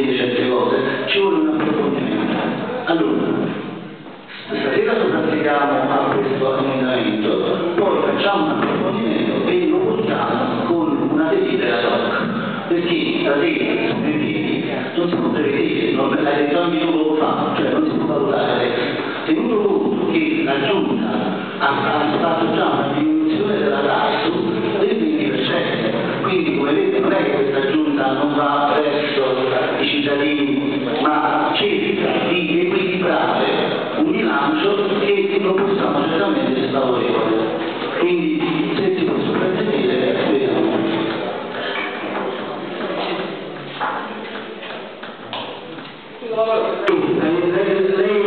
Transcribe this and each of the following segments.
dire certe cose, ci vuole un approfondimento. Allora, stasera soprattutto a questo emendamento, poi facciamo un approfondimento e lo portiamo con una delibera doc, perché stasera sono i non si può prevedere, non è detto minuto fa, cioè non si può valutare adesso. Tenuto conto che la giunta ha, ha fatto già una diminuzione della tasso del 20%, quindi come vedete non è che questa giunta punta non va verso i cittadini, ma cerca di equilibrare un bilancio che non possiamo certamente sfavorevole. Quindi se si può sopravvedere, è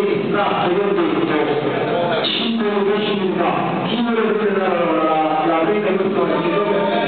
distratto, chi non deve la prende questo?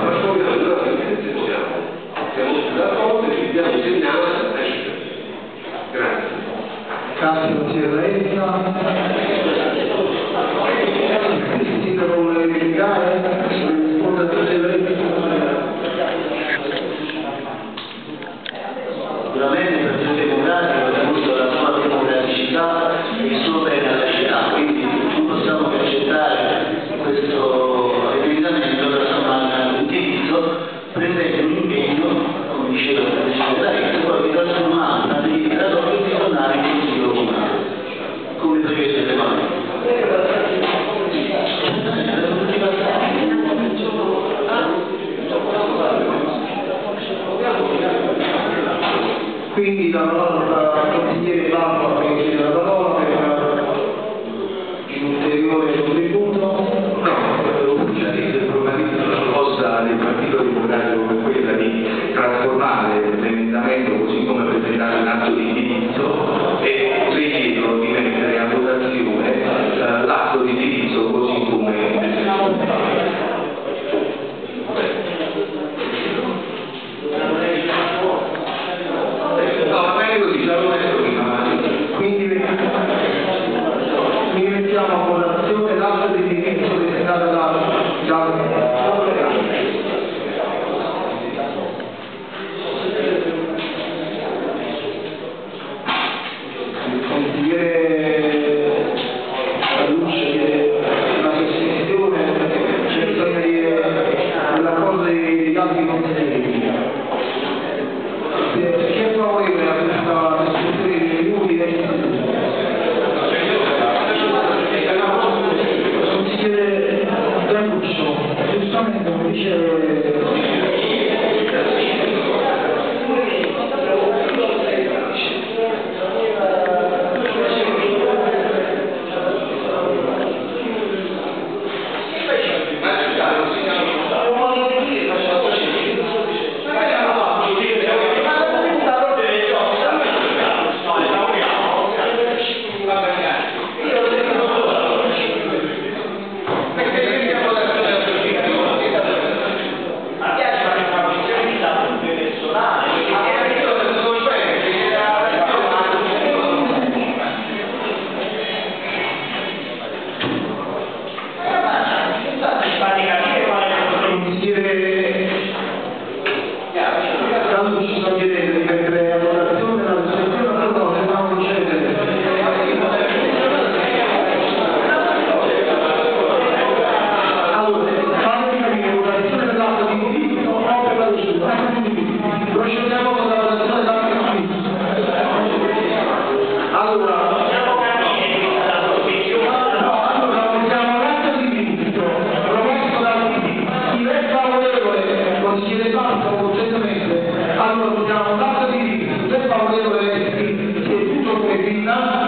Gracias. Quindi da la consigliere Bamba che chiede la parola per un ulteriore contributo. No, ufficialmente il programmista la proposta del Partito Democratico come quella di trasformare l'emendamento così come presentato in atto di indirizzo fatto concretamente, allora dobbiamo andare a dire se favorevole è tutto come pinna,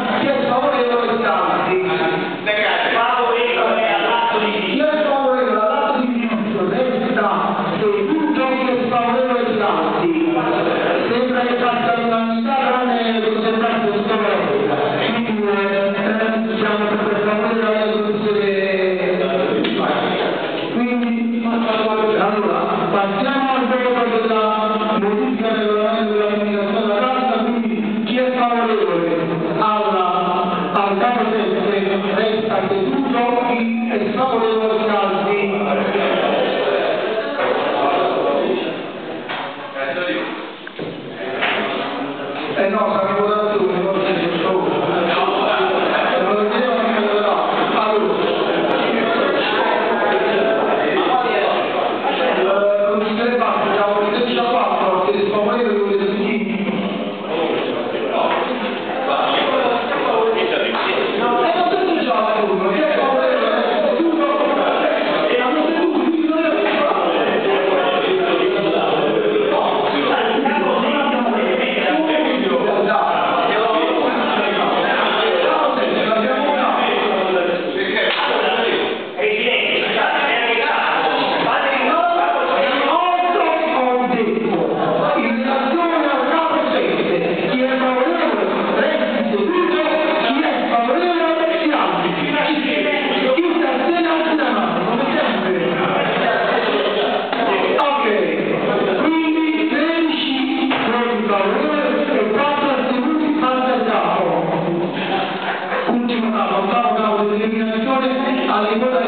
ninguna